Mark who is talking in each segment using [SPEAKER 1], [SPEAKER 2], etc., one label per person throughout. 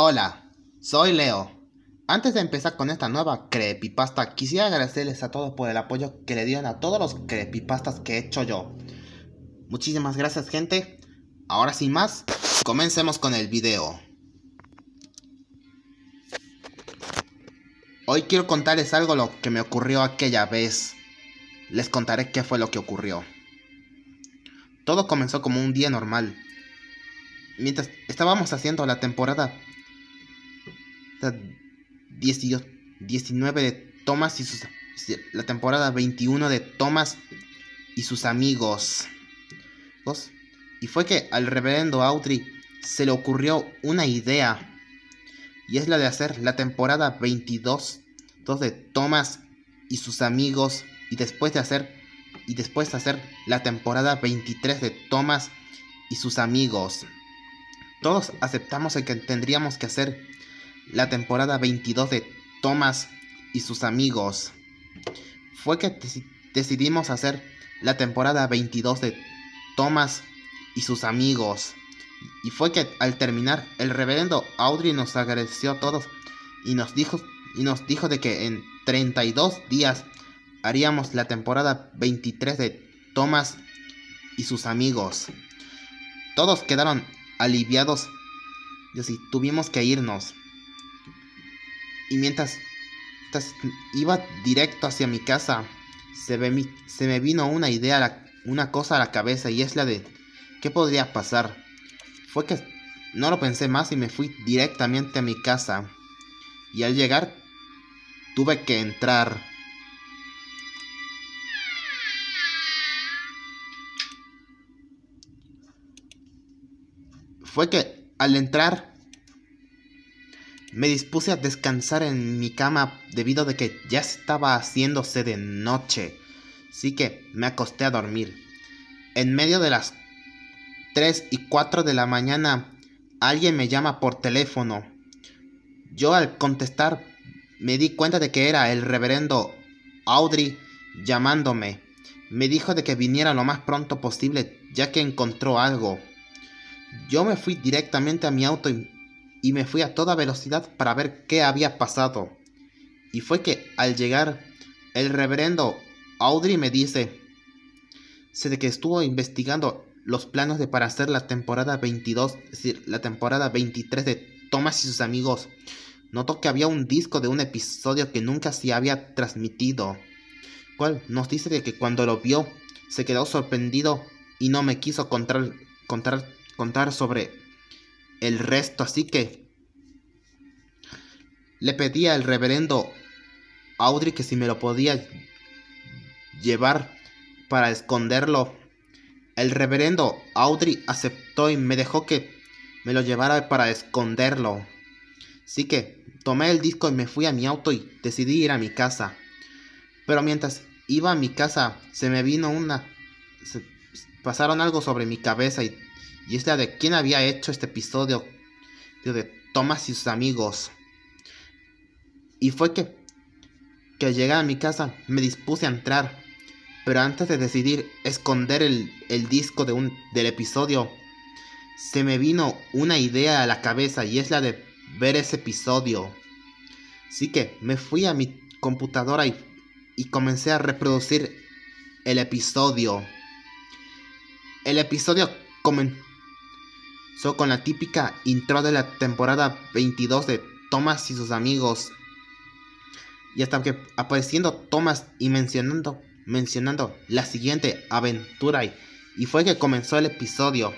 [SPEAKER 1] Hola, soy Leo. Antes de empezar con esta nueva creepypasta, quisiera agradecerles a todos por el apoyo que le dieron a todos los creepypastas que he hecho yo. Muchísimas gracias gente. Ahora sin más, comencemos con el video. Hoy quiero contarles algo lo que me ocurrió aquella vez. Les contaré qué fue lo que ocurrió. Todo comenzó como un día normal. Mientras estábamos haciendo la temporada 19 de Thomas y sus la temporada 21 de Thomas y sus amigos. Y fue que al reverendo Audrey se le ocurrió una idea. Y es la de hacer la temporada 22 de Thomas y sus amigos. Y después de hacer. Y después de hacer la temporada 23 de Thomas y sus amigos. Todos aceptamos el que tendríamos que hacer la temporada 22 de Thomas y sus amigos. Fue que decidimos hacer la temporada 22 de Thomas y sus amigos. Y fue que al terminar el reverendo Audrey nos agradeció a todos y nos dijo y nos dijo de que en 32 días haríamos la temporada 23 de Thomas y sus amigos. Todos quedaron aliviados y así tuvimos que irnos. Y mientras, iba directo hacia mi casa, se, me vino una idea, una cosa a la cabeza y es la de qué podría pasar. Fue que no lo pensé más y me fui directamente a mi casa. Y al llegar tuve que entrar. Fue que al entrar me dispuse a descansar en mi cama debido a que ya estaba haciéndose de noche. Así que me acosté a dormir. En medio de las 3 y 4 de la mañana, alguien me llama por teléfono. Yo al contestar me di cuenta de que era el reverendo Audrey llamándome. Me dijo de que viniera lo más pronto posible ya que encontró algo. Yo me fui directamente a mi auto y y me fui a toda velocidad para ver qué había pasado. Y fue que al llegar, el reverendo Audrey me dice, sé de que estuvo investigando los planos de para hacer la temporada 22, es decir, la temporada 23 de Thomas y sus amigos. Notó que había un disco de un episodio que nunca se había transmitido. Cual nos dice de que cuando lo vio se quedó sorprendido y no me quiso contar, contar, contar sobre el resto. Así que le pedí al reverendo Audrey que si me lo podía llevar para esconderlo. El reverendo Audrey aceptó y me dejó que me lo llevara para esconderlo. Así que tomé el disco y me fui a mi auto y decidí ir a mi casa. Pero mientras iba a mi casa se me vino una... pasaron algo sobre mi cabeza y y es la de quién había hecho este episodio de Thomas y sus amigos. Y fue que, que llegar a mi casa me dispuse a entrar, pero antes de decidir esconder el, disco de un, del episodio, se me vino una idea a la cabeza y es la de ver ese episodio. Así que me fui a mi computadora y, y comencé a reproducir el episodio. El episodio comenzó con la típica intro de la temporada 22 de Thomas y sus amigos. Y hasta que apareciendo Thomas y mencionando, mencionando la siguiente aventura y, fue que comenzó el episodio.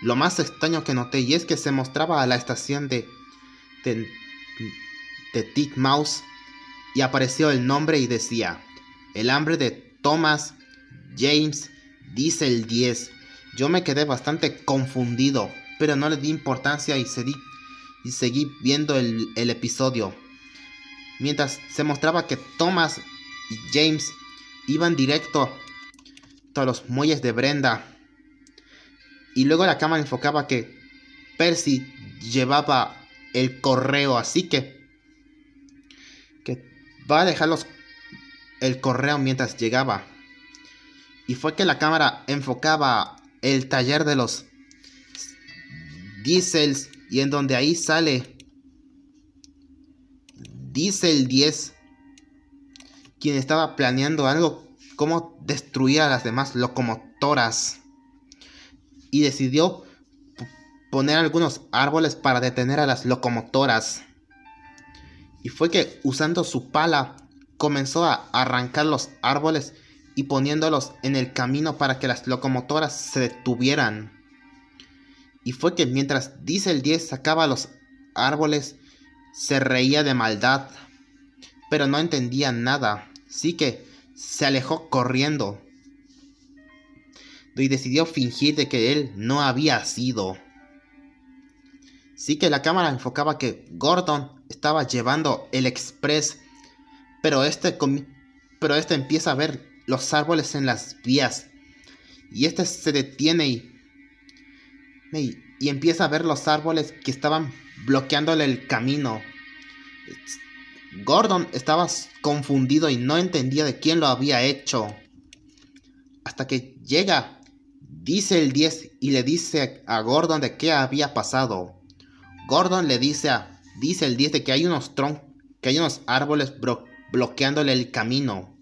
[SPEAKER 1] Lo más extraño que noté y es que se mostraba a la estación de, de, de Mouse y apareció el nombre y decía, el hambre de Thomas James Diesel 10 yo me quedé bastante confundido, pero no le di importancia y seguí, y seguí viendo el, el episodio. Mientras se mostraba que Thomas y James iban directo a los muelles de Brenda. Y luego la cámara enfocaba que Percy llevaba el correo, así que que va a dejarlos el correo mientras llegaba. Y fue que la cámara enfocaba el taller de los Diesels Y en donde ahí sale, dice el 10, quien estaba planeando algo, cómo destruir a las demás locomotoras. Y decidió poner algunos árboles para detener a las locomotoras. Y fue que usando su pala comenzó a arrancar los árboles y poniéndolos en el camino para que las locomotoras se detuvieran. Y fue que mientras Diesel 10 sacaba los árboles, se reía de maldad, pero no entendía nada, así que se alejó corriendo y decidió fingir de que él no había sido. Sí que la cámara enfocaba que Gordon estaba llevando el express, pero este, pero este empieza a ver los árboles en las vías y este se detiene y, y, empieza a ver los árboles que estaban bloqueándole el camino. Gordon estaba confundido y no entendía de quién lo había hecho. Hasta que llega, dice el 10 y le dice a Gordon de qué había pasado. Gordon le dice a, dice el 10 de que hay unos troncos, que hay unos árboles bloqueándole el camino.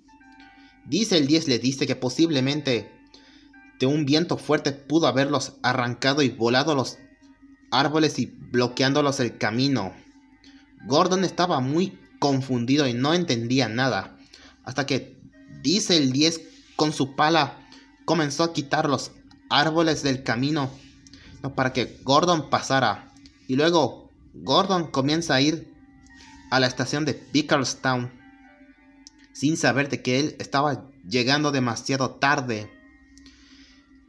[SPEAKER 1] Dice el 10 le dice que posiblemente de un viento fuerte pudo haberlos arrancado y volado los árboles y bloqueándolos el camino. Gordon estaba muy confundido y no entendía nada. Hasta que dice el 10 con su pala comenzó a quitar los árboles del camino para que Gordon pasara. Y luego Gordon comienza a ir a la estación de Bickerstown sin saber de que él estaba llegando demasiado tarde.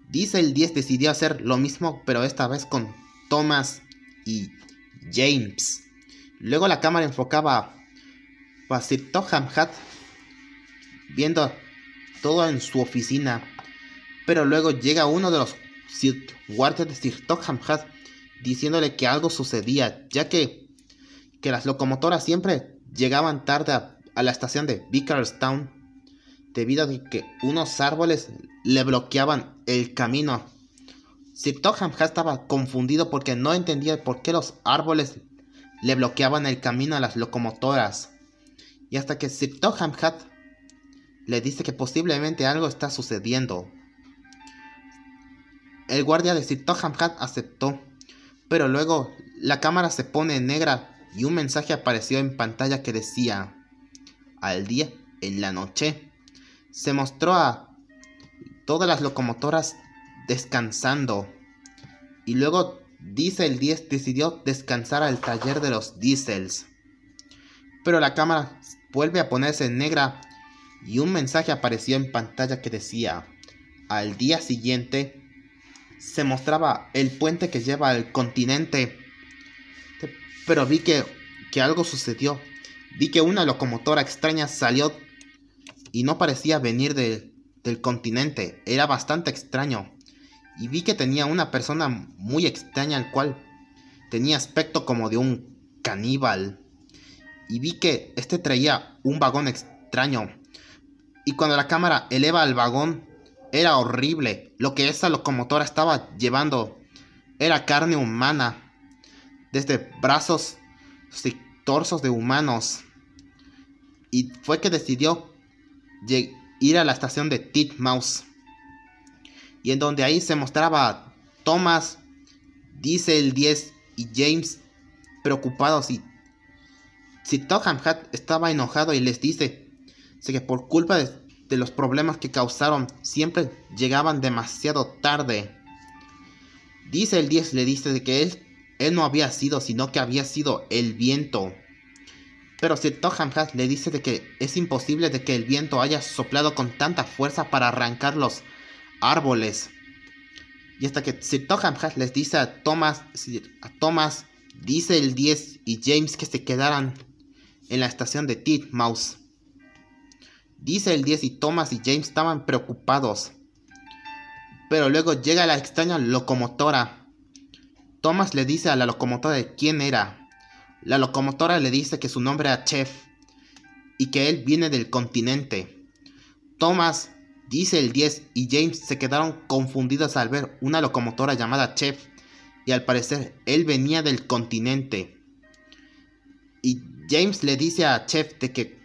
[SPEAKER 1] Dice el 10 decidió hacer lo mismo, pero esta vez con Thomas y James. Luego la cámara enfocaba a Sir Hatt viendo todo en su oficina. Pero luego llega uno de los guardias de Sir Hatt diciéndole que algo sucedía, ya que, que las locomotoras siempre llegaban tarde a, la estación de Bickerstown debido a que unos árboles le bloqueaban el camino. Sir Topham estaba confundido porque no entendía por qué los árboles le bloqueaban el camino a las locomotoras. Y hasta que Sir Topham le dice que posiblemente algo está sucediendo. El guardia de Sir Topham aceptó pero luego la cámara se pone negra y un mensaje apareció en pantalla que decía, al día, en la noche, se mostró a todas las locomotoras descansando. Y luego Diesel 10 decidió descansar al taller de los diésels. Pero la cámara vuelve a ponerse negra y un mensaje apareció en pantalla que decía, al día siguiente, se mostraba el puente que lleva al continente. Pero vi que, que algo sucedió. Vi que una locomotora extraña salió y no parecía venir del continente. Era bastante extraño. Y vi que tenía una persona muy extraña al cual tenía aspecto como de un caníbal. Y vi que este traía un vagón extraño. Y cuando la cámara eleva al vagón, era horrible. Lo que esa locomotora estaba llevando era carne humana. Desde brazos torsos de humanos. Y fue que decidió ir a la estación de Titmouse. Y en donde ahí se mostraba Thomas, Diesel 10 y James preocupados y si Topham estaba enojado y les dice que por culpa de los problemas que causaron siempre llegaban demasiado tarde. Dice el 10 le dice que él, él no había sido, sino que había sido el viento. Pero Sir Topham le dice de que es imposible de que el viento haya soplado con tanta fuerza para arrancar los árboles. Y hasta que Sir Topham les dice a Thomas, Thomas, dice el 10 y James que se quedaran en la estación de Titmouse. Dice el 10 y Thomas y James estaban preocupados. Pero luego llega la extraña locomotora. Thomas le dice a la locomotora de quién era. La locomotora le dice que su nombre era Chef y que él viene del continente. Thomas, dice el 10 y James se quedaron confundidos al ver una locomotora llamada Chef y al parecer él venía del continente. Y James le dice a Chef de que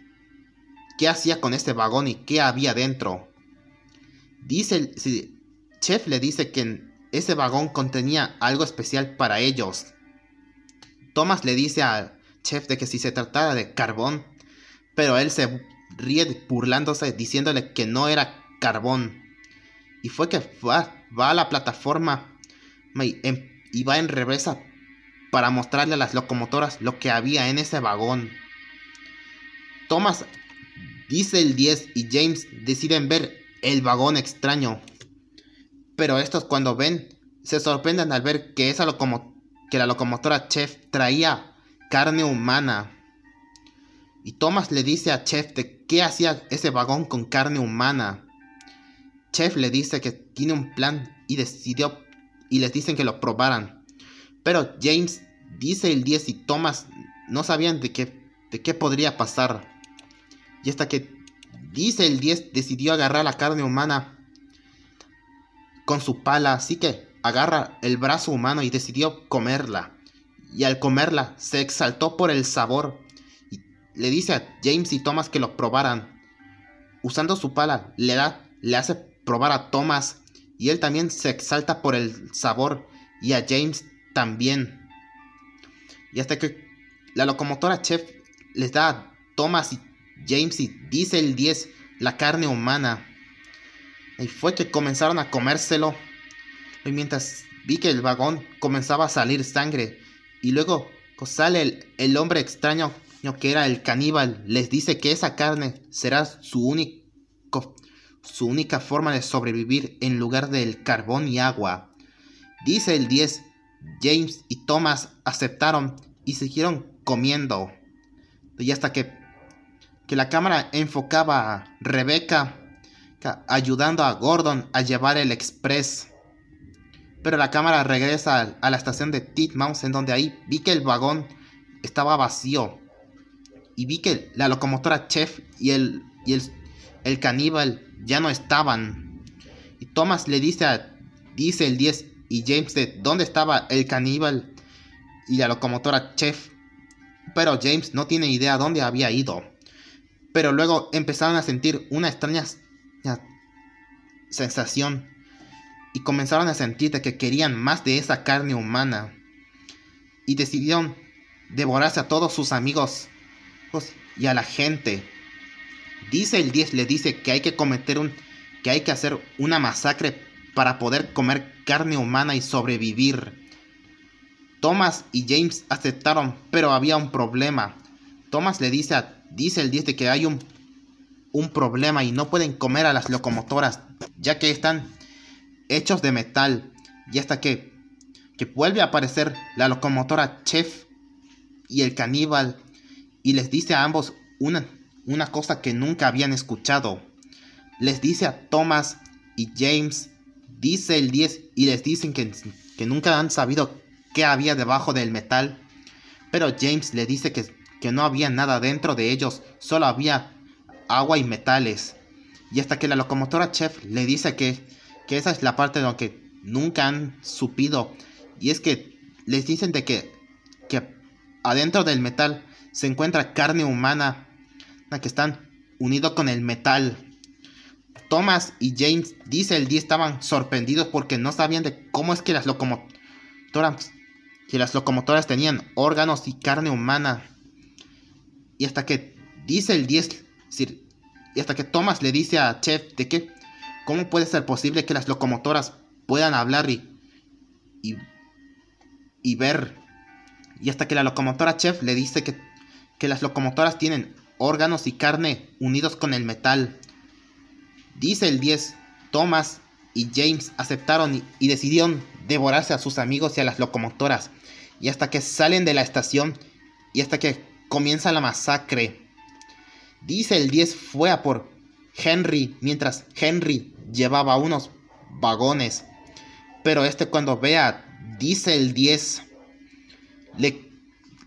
[SPEAKER 1] qué hacía con este vagón y qué había dentro. Dice, Chef le dice que ese vagón contenía algo especial para ellos. Thomas le dice a Chef de que si se tratara de carbón, pero él se ríe burlándose diciéndole que no era carbón. Y fue que va, a la plataforma em, y va en reversa para mostrarle a las locomotoras lo que había en ese vagón. Thomas dice el 10 y James deciden ver el vagón extraño. Pero estos cuando ven se sorprenden al ver que esa que la locomotora Chef traía carne humana. Y Thomas le dice a Chef de qué hacía ese vagón con carne humana. Chef le dice que tiene un plan y decidió y les dicen que lo probaran. Pero James dice el 10 y Thomas no sabían de qué, de qué podría pasar. Y hasta que dice el 10 decidió agarrar la carne humana con su pala, así que agarra el brazo humano y decidió comerla. Y al comerla se exaltó por el sabor y le dice a James y Thomas que lo probaran. Usando su pala le da, le hace probar a Thomas y él también se exalta por el sabor y a James también. Y hasta que la locomotora Chef les da a Thomas y James y dice el 10 la carne humana. Y fue que comenzaron a comérselo. Y mientras vi que el vagón comenzaba a salir sangre. Y luego sale el, el hombre extraño que era el caníbal. Les dice que esa carne será su único, su única forma de sobrevivir en lugar del carbón y agua. Dice el 10. James y Thomas aceptaron y siguieron comiendo. Y hasta que, que la cámara enfocaba a Rebecca ayudando a Gordon a llevar el express. Pero la cámara regresa a la estación de Titmouse en donde ahí vi que el vagón estaba vacío. Y vi que la locomotora Chef y el, y el, el caníbal ya no estaban. Y Thomas le dice a dice el 10 y James de dónde estaba el caníbal y la locomotora Chef. Pero James no tiene idea dónde había ido. Pero luego empezaron a sentir una extraña sensación y comenzaron a sentir que querían más de esa carne humana y decidieron devorarse a todos sus amigos pues, y a la gente. Dice el 10 le dice que hay que cometer un que hay que hacer una masacre para poder comer carne humana y sobrevivir. Thomas y James aceptaron, pero había un problema. Thomas le dice a dice el 10 de que hay un, un problema y no pueden comer a las locomotoras, ya que están hechos de metal. Y hasta que, que vuelve a aparecer la locomotora Chef y el caníbal y les dice a ambos una, una cosa que nunca habían escuchado. Les dice a Thomas y James, dice el 10 y les dicen que, que nunca han sabido qué había debajo del metal. Pero James le dice que, que no había nada dentro de ellos, solo había agua y metales. Y hasta que la locomotora chef le dice que, que esa es la parte de lo que nunca han supido. Y es que les dicen de que, que adentro del metal se encuentra carne humana, la que están unido con el metal. Thomas y James dice el D estaban sorprendidos porque no sabían de cómo es que las locomotoras que las locomotoras tenían órganos y carne humana. Y hasta que dice el 10 y hasta que Thomas le dice a Chef de que, ¿cómo puede ser posible que las locomotoras puedan hablar y, y, y ver? Y hasta que la locomotora Chef le dice que, que las locomotoras tienen órganos y carne unidos con el metal. Dice el 10, Thomas y James aceptaron y, y, decidieron devorarse a sus amigos y a las locomotoras. Y hasta que salen de la estación y hasta que comienza la masacre. Dice el 10 fue a por Henry mientras Henry llevaba unos vagones. Pero este cuando vea, dice el 10, le,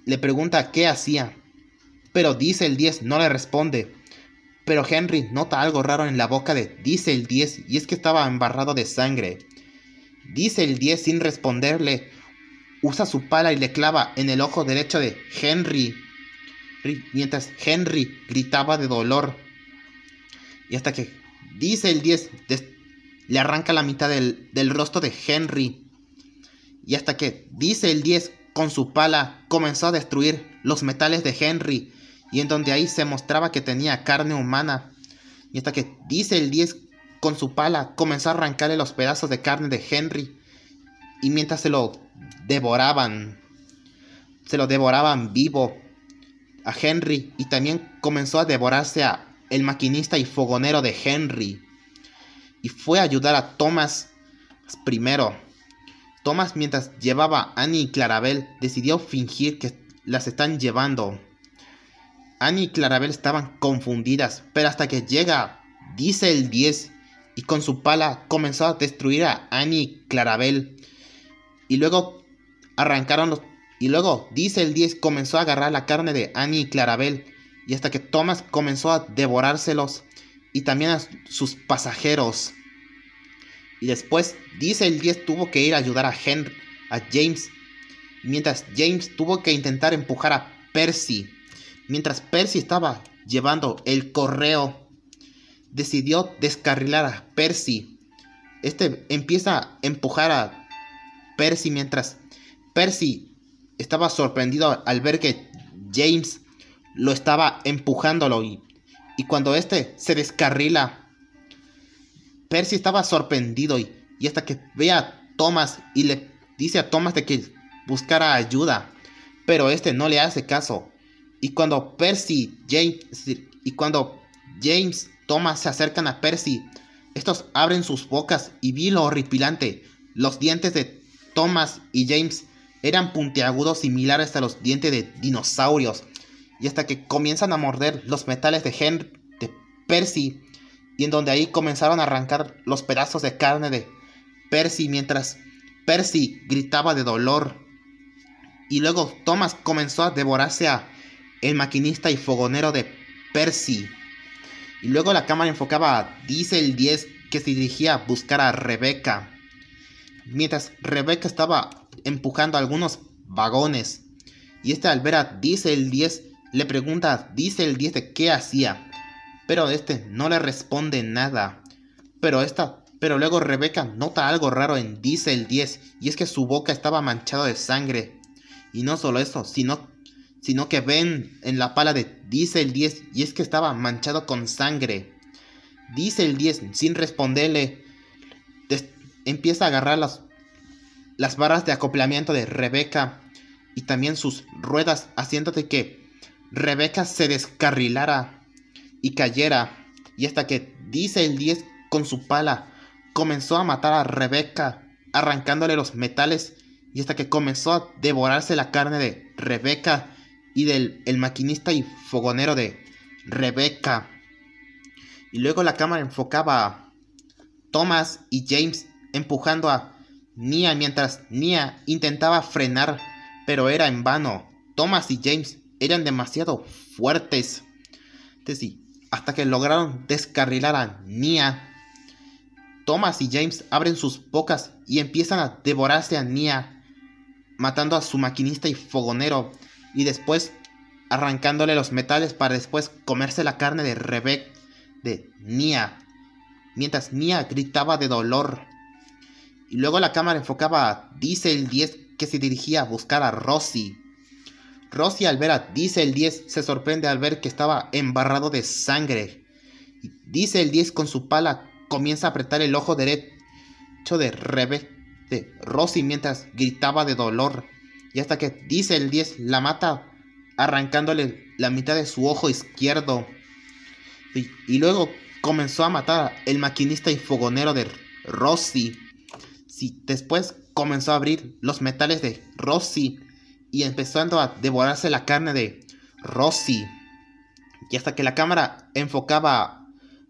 [SPEAKER 1] le pregunta qué hacía. Pero dice el 10 no le responde. Pero Henry nota algo raro en la boca de dice el 10 y es que estaba embarrado de sangre. Dice el 10 sin responderle usa su pala y le clava en el ojo derecho de Henry, mientras Henry gritaba de dolor. Y hasta que dice el 10, le arranca la mitad del, del rostro de Henry. Y hasta que dice el 10, con su pala comenzó a destruir los metales de Henry. Y en donde ahí se mostraba que tenía carne humana. Y hasta que dice el 10, con su pala comenzó a arrancarle los pedazos de carne de Henry. Y mientras se lo devoraban, se lo devoraban vivo a Henry. Y también comenzó a devorarse a el maquinista y fogonero de Henry. Y fue a ayudar a Thomas primero. Thomas, mientras llevaba a Annie y Clarabel, decidió fingir que las están llevando. Annie y Clarabel estaban confundidas, pero hasta que llega, dice el 10, y con su pala comenzó a destruir a Annie y Clarabel. Y luego arrancaron los... Y luego, dice el 10, comenzó a agarrar la carne de Annie y Clarabel. Y hasta que Thomas comenzó a devorárselos. Y también a sus pasajeros. Y después, dice el 10, tuvo que ir a ayudar a Henry, a James. Mientras James tuvo que intentar empujar a Percy. Mientras Percy estaba llevando el correo decidió descarrilar a Percy. Este empieza a empujar a Percy mientras Percy estaba sorprendido al ver que James lo estaba empujándolo y, y cuando este se descarrila, Percy estaba sorprendido y, y hasta que ve a Thomas y le dice a Thomas de que buscara ayuda, pero este no le hace caso. Y cuando Percy, James, y cuando James Thomas se acercan a Percy. Estos abren sus bocas y vi lo horripilante. Los dientes de Thomas y James eran puntiagudos similares a los dientes de dinosaurios. Y hasta que comienzan a morder los metales de, Henry, de Percy. Y en donde ahí comenzaron a arrancar los pedazos de carne de Percy mientras Percy gritaba de dolor. Y luego Thomas comenzó a devorarse a el maquinista y fogonero de Percy. Y luego la cámara enfocaba a Diesel 10 que se dirigía a buscar a Rebeca. Mientras Rebeca estaba empujando algunos vagones. Y este al ver a Diesel 10 le pregunta a Diesel 10 de qué hacía. Pero este no le responde nada. Pero esta pero luego Rebeca nota algo raro en Diesel 10 y es que su boca estaba manchada de sangre. Y no solo eso, sino sino que ven en la pala de Dice el 10 y es que estaba manchado con sangre. Dice el 10 sin responderle. Empieza a agarrar las, las barras de acoplamiento de Rebeca y también sus ruedas haciendo de que Rebeca se descarrilara y cayera. Y hasta que dice el 10 con su pala comenzó a matar a Rebeca arrancándole los metales y hasta que comenzó a devorarse la carne de Rebeca y del el maquinista y fogonero de Rebecca. Y luego la cámara enfocaba a Thomas y James empujando a Nia mientras Nia intentaba frenar, pero era en vano. Thomas y James eran demasiado fuertes. hasta que lograron descarrilar a Nia. Thomas y James abren sus bocas y empiezan a devorarse a Nia, matando a su maquinista y fogonero y después arrancándole los metales para después comerse la carne de Rebecca de Nia, mientras Nia gritaba de dolor. Y luego la cámara enfocaba a Diesel 10 que se dirigía a buscar a Rosy. Rosy al ver a Diesel 10 se sorprende al ver que estaba embarrado de sangre. Y Diesel 10 con su pala comienza a apretar el ojo derecho de Rebecca de Rosy mientras gritaba de dolor y hasta que dice el 10 la mata arrancándole la mitad de su ojo izquierdo. Y, luego comenzó a matar el maquinista y fogonero de Rossi. Después comenzó a abrir los metales de Rossi y empezando a devorarse la carne de Rossi. Y hasta que la cámara enfocaba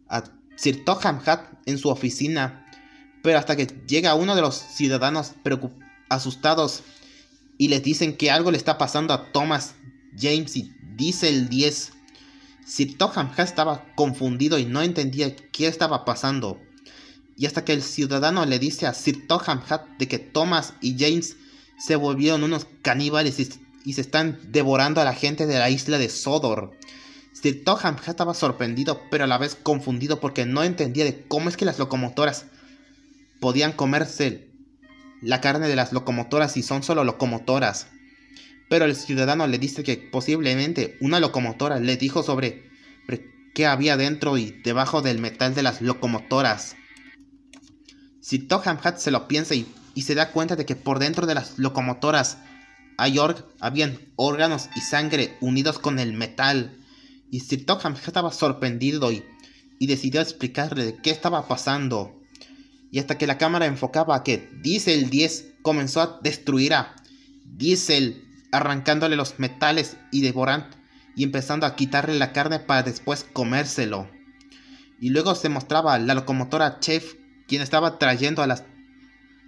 [SPEAKER 1] a Sir Toham Hat en su oficina. Pero hasta que llega uno de los ciudadanos asustados y les dicen que algo le está pasando a Thomas James y dice el 10. Sir Toham estaba confundido y no entendía qué estaba pasando. Y hasta que el ciudadano le dice a Sir Toham de que Thomas y James se volvieron unos caníbales y, se están devorando a la gente de la isla de Sodor. Sir Toham estaba sorprendido, pero a la vez confundido porque no entendía de cómo es que las locomotoras podían comerse la carne de las locomotoras si son solo locomotoras. Pero el ciudadano le dice que posiblemente una locomotora le dijo sobre, qué había dentro y debajo del metal de las locomotoras. Si Toham se lo piensa y, se da cuenta de que por dentro de las locomotoras a York habían órganos y sangre unidos con el metal. Y Sir Toham estaba sorprendido y, y decidió explicarle qué estaba pasando. Y hasta que la cámara enfocaba a que Diesel 10 comenzó a destruir a Diesel arrancándole los metales y devorando y empezando a quitarle la carne para después comérselo. Y luego se mostraba la locomotora Chef, quien estaba trayendo a las,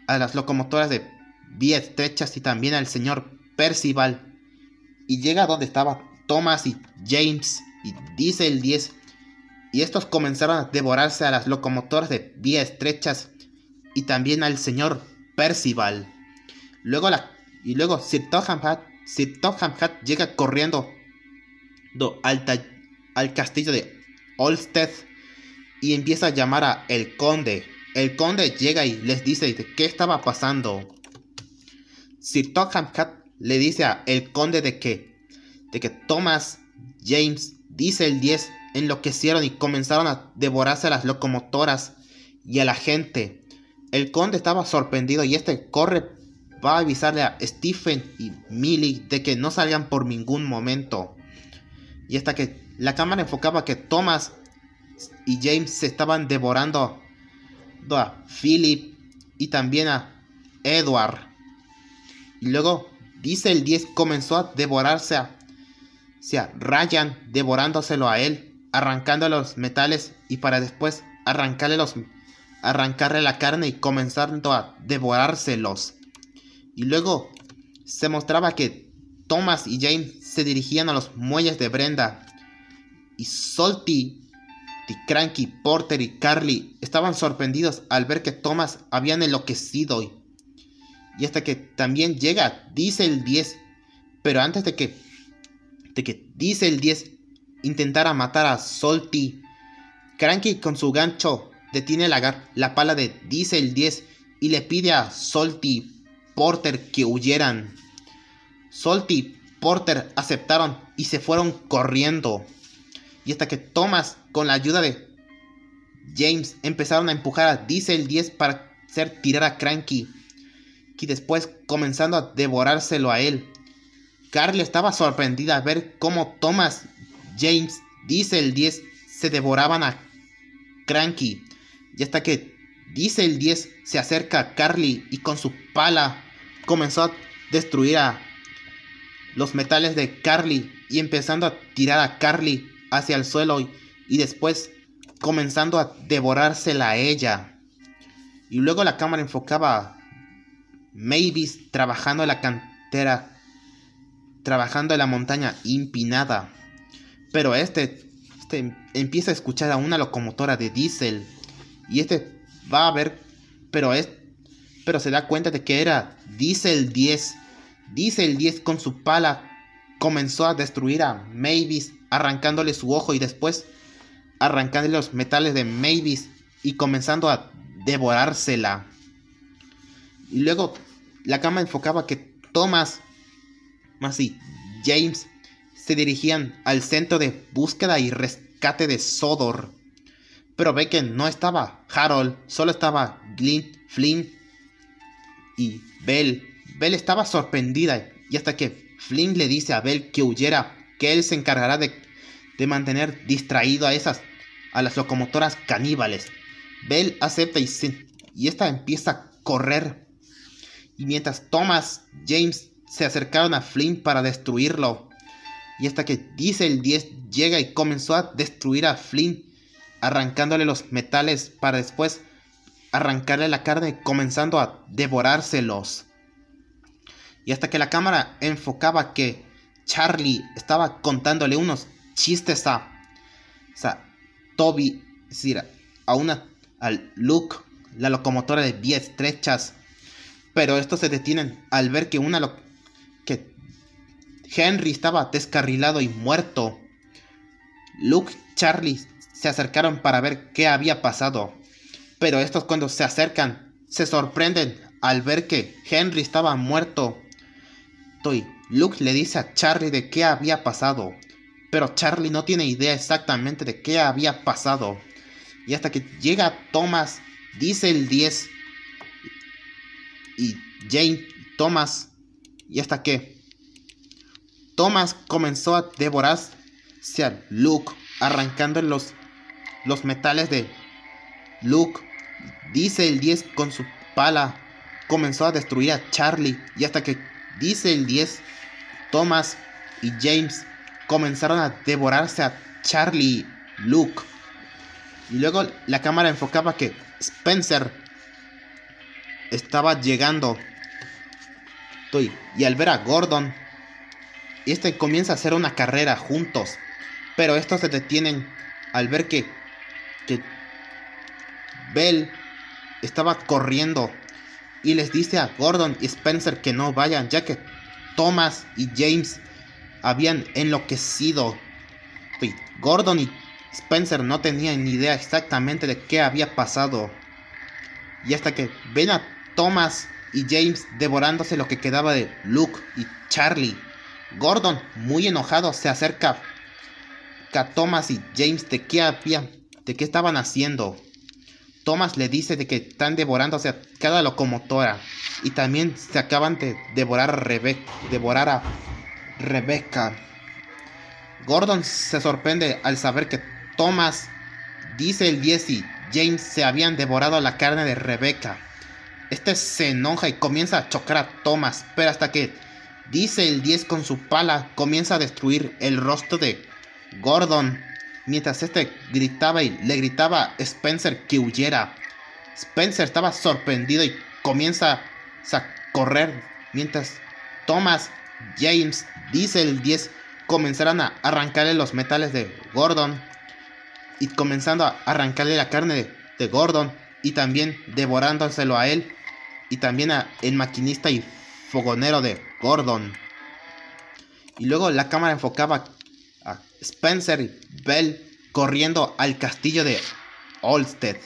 [SPEAKER 1] a las locomotoras de vías estrechas y también al señor Percival. Y llega donde estaba Thomas y James y dice el 10. Y estos comenzaron a devorarse a las locomotoras de vías estrechas y también al señor Percival. Luego y luego Sir Topham Sir llega corriendo al, al castillo de Olsted y empieza a llamar a el conde. El conde llega y les dice qué estaba pasando. Sir Topham Hatt le dice a el conde de que, de que Thomas, James, dice el 10, enloquecieron y comenzaron a devorarse a las locomotoras y a la gente. El conde estaba sorprendido y este corre va a avisarle a Stephen y Millie de que no salgan por ningún momento. Y hasta que la cámara enfocaba que Thomas y James se estaban devorando a Philip y también a Edward. Y luego dice el 10 comenzó a devorarse a, a Ryan, devorándoselo a él, arrancando los metales y para después arrancarle los arrancarle la carne y comenzando a devorárselos. Y luego se mostraba que Thomas y James se dirigían a los muelles de Brenda. Y Cranky, Porter y Carly estaban sorprendidos al ver que Thomas habían enloquecido. Y, hasta que también llega Diesel 10. Pero antes de que, de que Diesel 10 intentara matar a Salty, Cranky con su gancho detiene la, la pala de Diesel 10 y le pide a Salty Porter que huyeran. Salty y Porter aceptaron y se fueron corriendo. Y hasta que Thomas, con la ayuda de James, empezaron a empujar a Diesel 10 para hacer tirar a Cranky. Y después comenzando a devorárselo a él. Carly estaba sorprendida al ver cómo Thomas, James, Diesel 10 se devoraban a Cranky. Y hasta que Diesel 10 se acerca a Carly y con su pala comenzó a destruir a los metales de Carly y empezando a tirar a Carly hacia el suelo y, después comenzando a devorársela a ella. Y luego la cámara enfocaba Mavis trabajando en la cantera, trabajando en la montaña empinada. Pero este, este empieza a escuchar a una locomotora de diésel y este va a ver, pero es pero se da cuenta de que era Diesel 10. Diesel 10 con su pala comenzó a destruir a Mavis, arrancándole su ojo y después arrancándole los metales de Mavis y comenzando a devorársela. Y luego la cama enfocaba que Thomas, más y James se dirigían al centro de búsqueda y rescate de Sodor. Pero ve que no estaba Harold, solo estaba Glyn, Flynn y Bell. Bell estaba sorprendida y hasta que Flynn le dice a Bell que huyera, que él se encargará de, mantener distraído a esas, a las locomotoras caníbales. Bell acepta y, y esta empieza a correr. Y mientras Thomas, James se acercaron a Flynn para destruirlo. Y hasta que dice el 10 llega y comenzó a destruir a Flynn, arrancándole los metales para después arrancarle la carne comenzando a devorárselos. Y hasta que la cámara enfocaba que Charlie estaba contándole unos chistes a, Toby, es decir, a una, al Luke, la locomotora de vías estrechas. Pero estos se detienen al ver que una lo que Henry estaba descarrilado y muerto. Luke y Charlie se acercaron para ver qué había pasado. Pero estos cuando se acercan se sorprenden al ver que Henry estaba muerto. Luke le dice a Charlie de qué había pasado. Pero Charlie no tiene idea exactamente de qué había pasado. Y hasta que llega Thomas, dice el 10. Y Jane, Thomas. Y hasta que Thomas comenzó a devorarse a Luke, arrancando los, los metales de Luke. Dice el 10 con su pala. Comenzó a destruir a Charlie. Y hasta que dice el 10, Thomas y James comenzaron a devorarse a Charlie Luke. Y luego la cámara enfocaba que Spencer estaba llegando. Y al ver a Gordon, este comienza a hacer una carrera juntos. Pero estos se detienen al ver que, que Bell estaba corriendo. Y les dice a Gordon y Spencer que no vayan, ya que Thomas y James habían enloquecido. Gordon y Spencer no tenían ni idea exactamente de qué había pasado. Y hasta que ven a Thomas y James devorándose lo que quedaba de Luke y Charlie. Gordon, muy enojado, se acerca a Thomas y James de qué había, de qué estaban haciendo. Thomas le dice de que están devorándose a cada locomotora y también se acaban de devorar a Rebecca, devorar a Rebecca. Gordon se sorprende al saber que Thomas, dice el 10 y James se habían devorado la carne de Rebecca. Este se enoja y comienza a chocar a Thomas, pero hasta que dice el 10 con su pala comienza a destruir el rostro de Gordon, mientras este gritaba y le gritaba a Spencer que huyera. Spencer estaba sorprendido y comienza a correr, mientras Thomas, James, dice el 10 comenzarán a arrancarle los metales de Gordon y comenzando a arrancarle la carne de, Gordon y también devorándoselo a él y también a el maquinista y fogonero de Gordon. Y luego la cámara enfocaba Spencer y Bell corriendo al castillo de Olsted.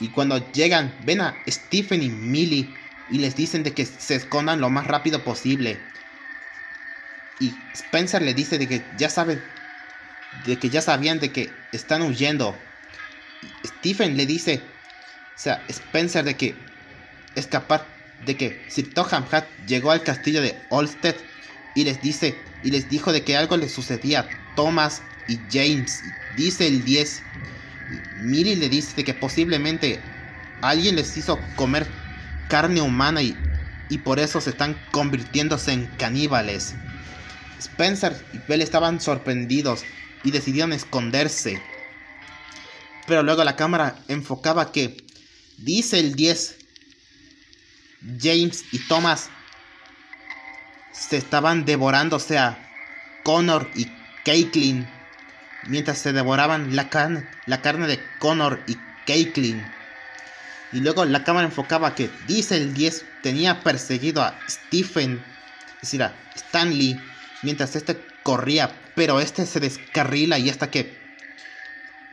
[SPEAKER 1] Y cuando llegan, ven a Stephen y Millie y les dicen de que se escondan lo más rápido posible. Y Spencer le dice de que ya saben, de que ya sabían de que están huyendo. Stephen le dice, o sea, Spencer de que escapar, de que Sir Toham Hat llegó al castillo de Olsted y les dice, y les dijo de que algo le sucedía a Thomas y James. Dice el 10. Miri le dice de que posiblemente alguien les hizo comer carne humana y, y por eso se están convirtiéndose en caníbales. Spencer y Bell estaban sorprendidos y decidieron esconderse. Pero luego la cámara enfocaba que, dice el 10, James y Thomas se estaban devorándose a Connor y Caitlin mientras se devoraban la carne, la carne de Connor y Caitlin. Y luego la cámara enfocaba que, dice el 10, tenía perseguido a Stephen, es decir, a Stanley, mientras este corría, pero este se descarrila y hasta que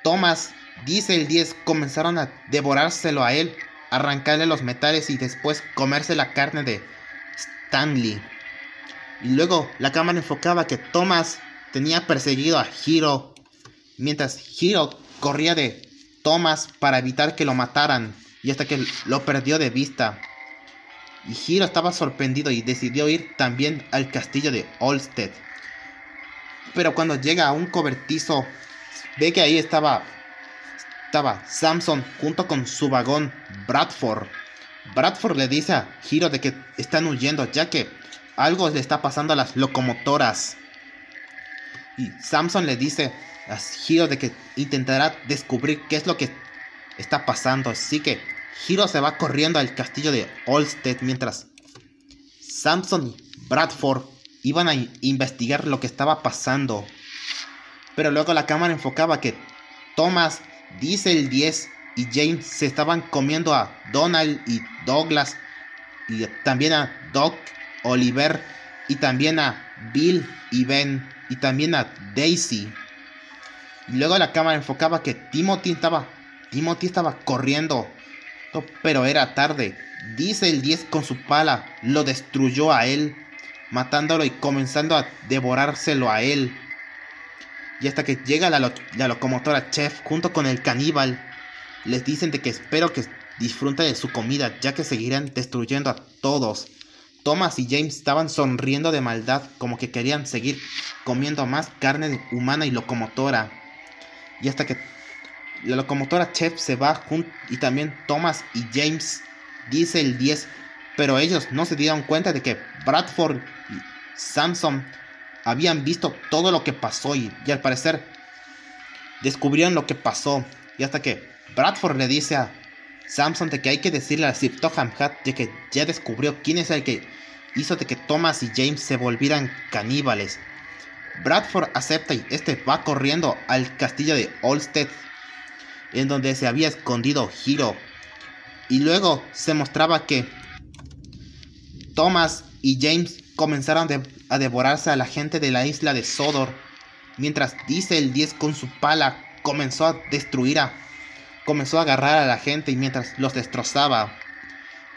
[SPEAKER 1] Thomas, dice el 10, comenzaron a devorárselo a él, arrancarle los metales y después comerse la carne de Stanley. Y luego la cámara enfocaba que Thomas tenía perseguido a Hiro, mientras Hiro corría de Thomas para evitar que lo mataran y hasta que lo perdió de vista. Y Hiro estaba sorprendido y decidió ir también al castillo de Olsted. Pero cuando llega a un cobertizo, ve que ahí estaba estaba Samson junto con su vagón Bradford. Bradford le dice a Hiro de que están huyendo ya que algo le está pasando a las locomotoras. Y Samson le dice a Hiro de que intentará descubrir qué es lo que está pasando. Así que Hiro se va corriendo al castillo de Olsted mientras Samson y Bradford iban a investigar lo que estaba pasando. Pero luego la cámara enfocaba que Thomas, dice el 10 y James se estaban comiendo a Donald y Douglas y también a Doc, Oliver y también a Bill y Ben y también a Daisy. Y luego la cámara enfocaba que Timothy estaba, Timothy estaba corriendo, pero era tarde. Dice el 10 con su pala, lo destruyó a él, matándolo y comenzando a devorárselo a él. Y hasta que llega la, la locomotora Chef junto con el caníbal, les dicen de que espero que disfruten de su comida, ya que seguirán destruyendo a todos. Thomas y James estaban sonriendo de maldad, como que querían seguir comiendo más carne humana y locomotora. Y hasta que la locomotora Chef se va junto y también Thomas y James dice el 10, pero ellos no se dieron cuenta de que Bradford y Samson habían visto todo lo que pasó y, y al parecer descubrieron lo que pasó. Y hasta que Bradford le dice a Samson de que hay que decirle a Sir Toham Hat de que ya descubrió quién es el que hizo de que Thomas y James se volvieran caníbales. Bradford acepta y este va corriendo al castillo de Olstead, en donde se había escondido Hiro. Y luego se mostraba que Thomas y James comenzaron a devorarse a la gente de la isla de Sodor, mientras dice el 10 con su pala comenzó a destruir a comenzó a agarrar a la gente y mientras los destrozaba.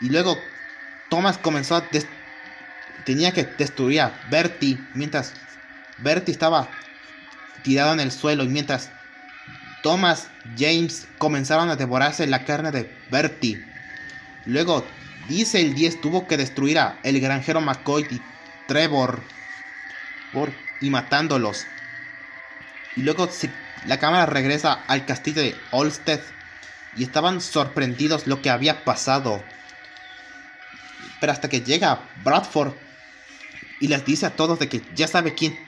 [SPEAKER 1] Y luego Thomas comenzó a tenía que destruir a Bertie mientras Bertie estaba tirado en el suelo y mientras Thomas James comenzaron a devorarse la carne de Bertie. Luego dice el 10 tuvo que destruir a el granjero McCoy y Trevor por, y matándolos. Y luego la cámara regresa al castillo de Olstead y estaban sorprendidos lo que había pasado. Pero hasta que llega Bradford y les dice a todos de que ya sabe quién,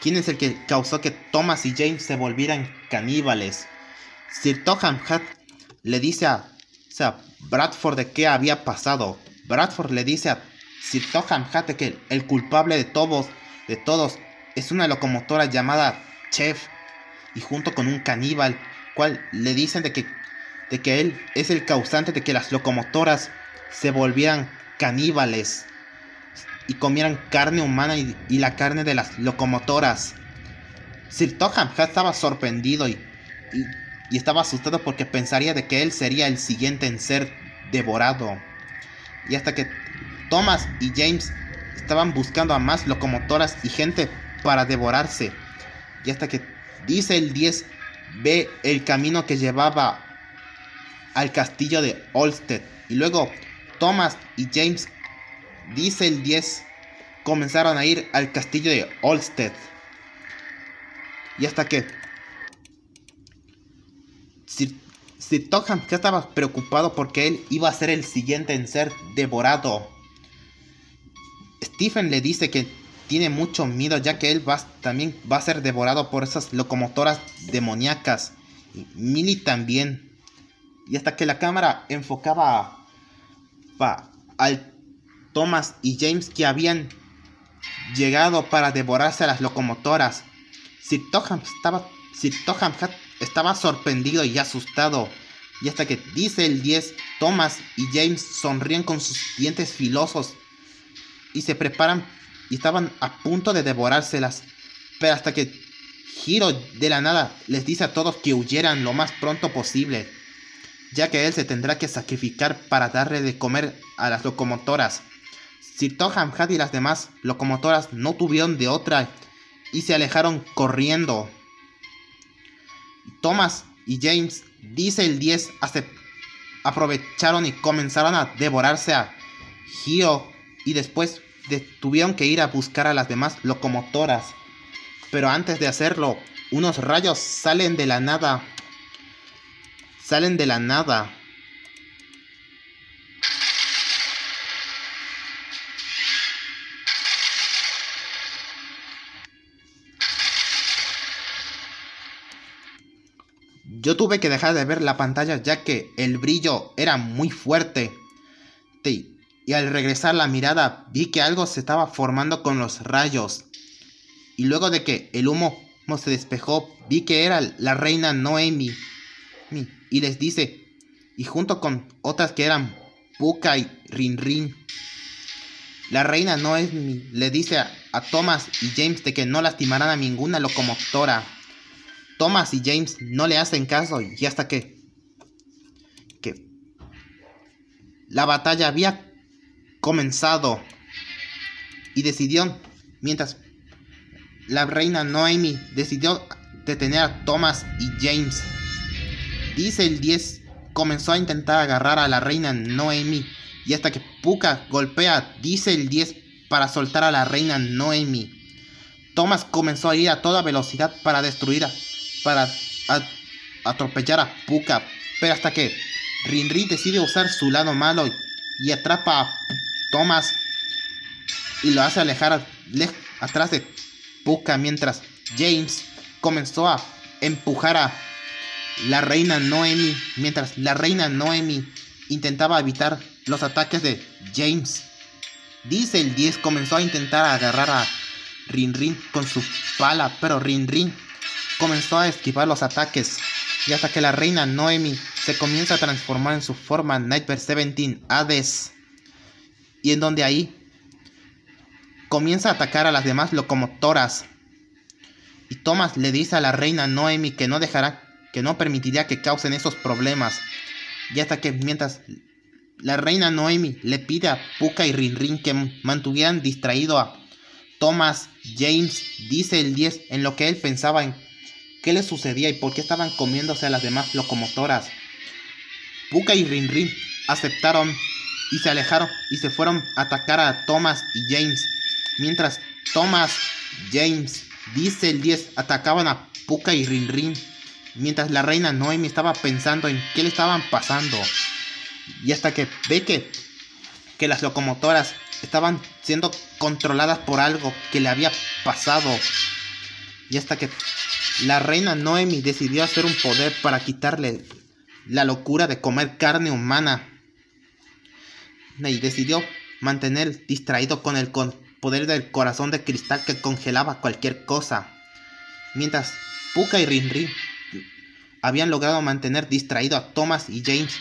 [SPEAKER 1] quién es el que causó que Thomas y James se volvieran caníbales. Sir Toham Hat le dice a, Bradford de qué había pasado. Bradford le dice a Sir Toham Hat de que el culpable de todos, de todos es una locomotora llamada Chef y junto con un caníbal, cual le dicen de que de que él es el causante de que las locomotoras se volvieran caníbales y comieran carne humana y, la carne de las locomotoras. Sir Toham estaba sorprendido y, y, estaba asustado porque pensaría de que él sería el siguiente en ser devorado. Y hasta que Thomas y James estaban buscando a más locomotoras y gente para devorarse. Y hasta que dice el 10 ve el camino que llevaba al castillo de Olstead. Y luego Thomas y James, dice el 10, comenzaron a ir al castillo de Olstead. Y hasta que Sir, Sir Toham ya estaba preocupado porque él iba a ser el siguiente en ser devorado. Stephen le dice que tiene mucho miedo ya que él va, también va a ser devorado por esas locomotoras demoníacas. Y Millie también. Y hasta que la cámara enfocaba a, al Thomas y James que habían llegado para devorarse a las locomotoras. Sir Toham estaba, Sir Toham estaba sorprendido y asustado. Y hasta que dice el 10, Thomas y James sonríen con sus dientes filosos y se preparan y estaban a punto de devorárselas. Pero hasta que Giro de la nada les dice a todos que huyeran lo más pronto posible ya que él se tendrá que sacrificar para darle de comer a las locomotoras. Sir Toham Had y las demás locomotoras no tuvieron de otra y se alejaron corriendo. Thomas y James, dice el 10, aprovecharon y comenzaron a devorarse a Gio y después tuvieron que ir a buscar a las demás locomotoras. Pero antes de hacerlo, unos rayos salen de la nada salen de la nada. Yo tuve que dejar de ver la pantalla ya que el brillo era muy fuerte. Y al regresar la mirada vi que algo se estaba formando con los rayos. Y luego de que el humo se despejó, vi que era la reina Noemi y les dice, y junto con otras que eran Puka y Rin Rin, la reina Noemi le dice a, a Thomas y James de que no lastimarán a ninguna locomotora. Thomas y James no le hacen caso y hasta que, que la batalla había comenzado y decidió, mientras la reina Noemi decidió detener a Thomas y James. Dice el 10 comenzó a intentar agarrar a la reina Noemi y hasta que Puka golpea dice el 10 para soltar a la reina Noemi. Thomas comenzó a ir a toda velocidad para destruir a para atropellar a Puka, pero hasta que Rinri decide usar su lado malo y, atrapa a Thomas y lo hace alejar atrás de Puka mientras James comenzó a empujar a la reina Noemi mientras la reina Noemi intentaba evitar los ataques de James. Dice el 10 comenzó a intentar agarrar a Rinrin con su pala, pero Rinrin comenzó a esquivar los ataques y hasta que la reina Noemi se comienza a transformar en su forma Nightmare 17 Hades y en donde ahí comienza a atacar a las demás locomotoras y Thomas le dice a la reina Noemi que no dejará que no permitiría que causen esos problemas y hasta que mientras la reina Noemi le pide a Puka y Rinrin que mantuvieran distraído a Thomas James dice el 10 en lo que él pensaba en qué les sucedía y por qué estaban comiéndose a las demás locomotoras. Puka y Rinrin aceptaron y se alejaron y se fueron a atacar a Thomas y James. Mientras Thomas, James, dice el 10 atacaban a Puka y Rinrin. Mientras la reina Noemi estaba pensando en qué le estaban pasando. Y hasta que ve que, que las locomotoras estaban siendo controladas por algo que le había pasado. Y hasta que la reina Noemi decidió hacer un poder para quitarle la locura de comer carne humana. Y decidió mantener distraído con el poder del corazón de cristal que congelaba cualquier cosa. Mientras Puka y Rinri habían logrado mantener distraído a Thomas y James.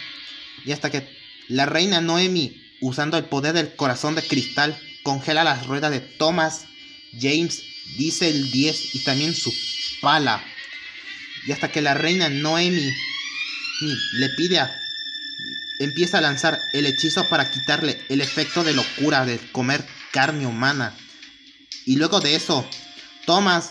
[SPEAKER 1] Y hasta que la reina Noemi, usando el poder del corazón de cristal, congela las ruedas de Thomas, James, dice el 10 y también su pala. Y hasta que la reina Noemi le pide a... Empieza a lanzar el hechizo para quitarle el efecto de locura de comer carne humana. Y luego de eso, Thomas,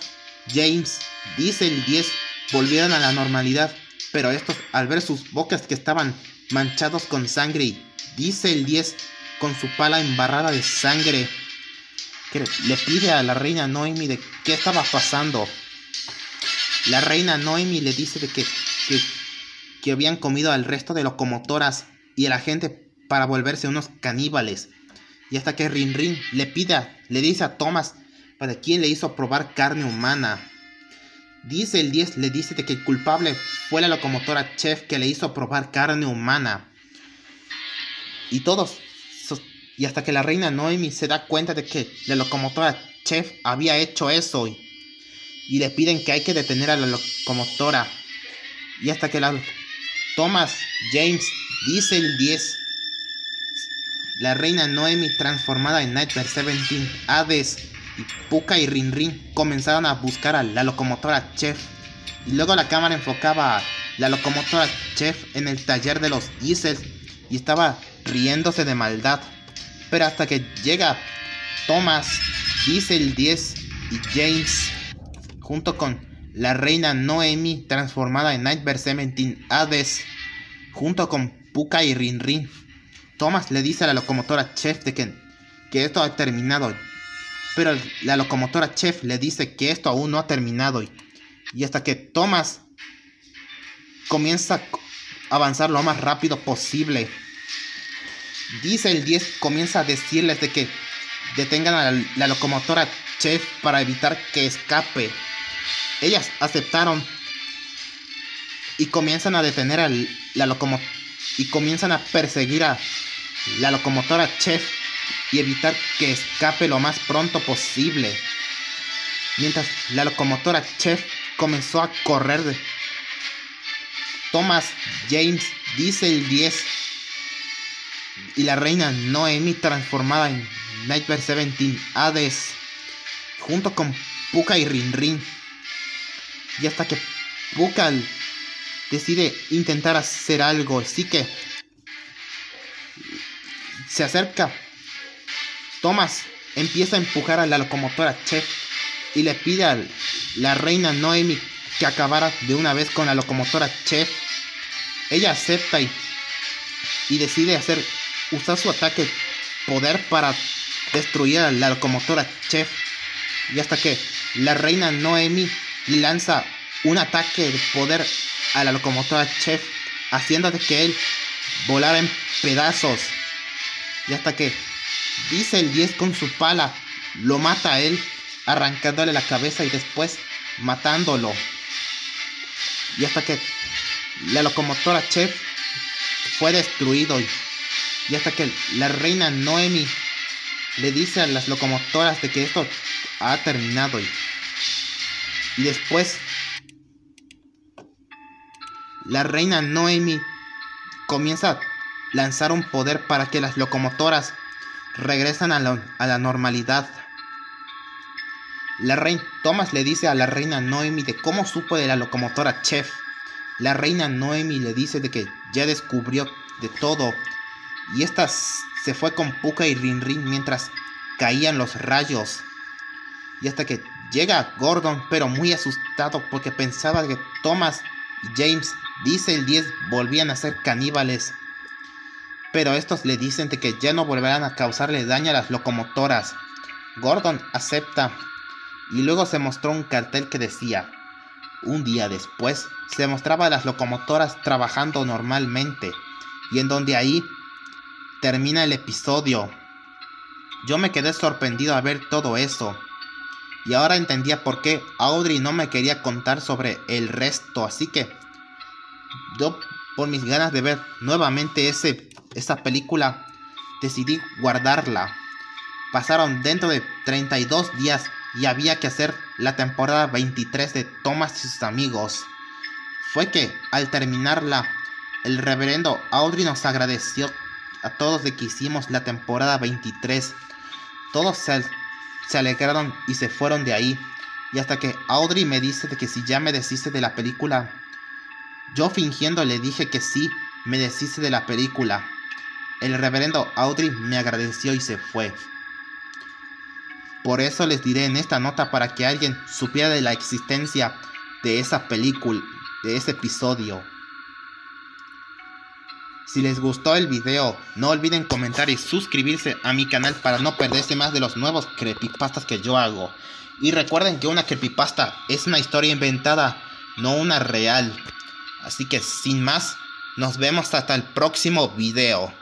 [SPEAKER 1] James, dice el 10, volvieron a la normalidad. Pero estos, al ver sus bocas que estaban manchados con sangre, dice el 10, con su pala embarrada de sangre, que le pide a la reina Noemi de qué estaba pasando. La reina Noemi le dice de que, que, habían comido al resto de locomotoras y a la gente para volverse unos caníbales. Y hasta que Rin Rin le pida, le dice a Thomas para quién le hizo probar carne humana. Dice el 10, le dice de que el culpable fue la locomotora Chef que le hizo probar carne humana. Y todos, y hasta que la reina Noemi se da cuenta de que la locomotora Chef había hecho eso y le piden que hay que detener a la locomotora. Y hasta que la Thomas James dice el 10. La reina Noemi transformada en Nightmare 17, Hades y Puka y Rin Rin comenzaron a buscar a la locomotora Chef. Y luego la cámara enfocaba a la locomotora Chef en el taller de los diesels y estaba riéndose de maldad. Pero hasta que llega Thomas, dice el 10 y James junto con la reina Noemi transformada en Nightmare 17 Hades, junto con Puka y Rin Rin. Thomas le dice a la locomotora Chef de que, que esto ha terminado, pero la locomotora Chef le dice que esto aún no ha terminado y, y hasta que Thomas comienza a avanzar lo más rápido posible. Dice el 10, comienza a decirles de que detengan a la locomotora Chef para evitar que escape. Ellas aceptaron y comienzan a detener a la locomotora y comienzan a perseguir a la locomotora Chef y evitar que escape lo más pronto posible. Mientras la locomotora Chef comenzó a correr Thomas James Diesel 10 y la reina Noemi transformada en Nightmare 17 Hades junto con Puka y Rin Rin. Y hasta que Puka decide intentar hacer algo, así que se acerca. Thomas empieza a empujar a la locomotora Chef y le pide a la reina Noemi que acabara de una vez con la locomotora Chef. Ella acepta y, y decide hacer usar su ataque poder para destruir a la locomotora Chef. Y hasta que la reina Noemi lanza un ataque de poder a la locomotora Chef, haciendo de que él volara en pedazos. Y hasta que dice el 10 con su pala, lo mata a él, arrancándole la cabeza y después matándolo. Y hasta que la locomotora Chef fue destruido y, hasta que la reina Noemi le dice a las locomotoras de que esto ha terminado y después la reina Noemi comienza a lanzar un poder para que las locomotoras regresan a la, normalidad. La reina Thomas le dice a la reina Noemi de cómo supo de la locomotora Chef. La reina Noemi le dice de que ya descubrió de todo. Y esta se fue con Puka y Rin Rin mientras caían los rayos. Y hasta que llega Gordon, pero muy asustado porque pensaba que Thomas y James, dice el 10, volvían a ser caníbales pero estos le dicen de que ya no volverán a causarle daño a las locomotoras. Gordon acepta y luego se mostró un cartel que decía, un día después se mostraba a las locomotoras trabajando normalmente y en donde ahí termina el episodio. Yo me quedé sorprendido a ver todo eso. Y ahora entendía por qué Audrey no me quería contar sobre el resto. Así que yo, por mis ganas de ver nuevamente ese esta película, decidí guardarla. Pasaron dentro de 32 días y había que hacer la temporada 23 de Thomas y sus amigos. Fue que al terminarla, el reverendo Audrey nos agradeció a todos de que hicimos la temporada 23. Todos se, se alegraron y se fueron de ahí. Y hasta que Audrey me dice de que si ya me deshice de la película, yo fingiendo le dije que sí, me deshice de la película. El reverendo Audrey me agradeció y se fue. Por eso les diré en esta nota para que alguien supiera de la existencia de esa película, de ese episodio. Si les gustó el video, no olviden comentar y suscribirse a mi canal para no perderse más de los nuevos creepypastas que yo hago. Y recuerden que una creepypasta es una historia inventada, no una real. Así que sin más, nos vemos hasta el próximo video.